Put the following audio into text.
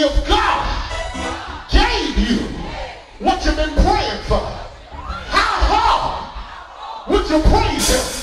if God gave you what you've been praying for. How hard would you praise Him?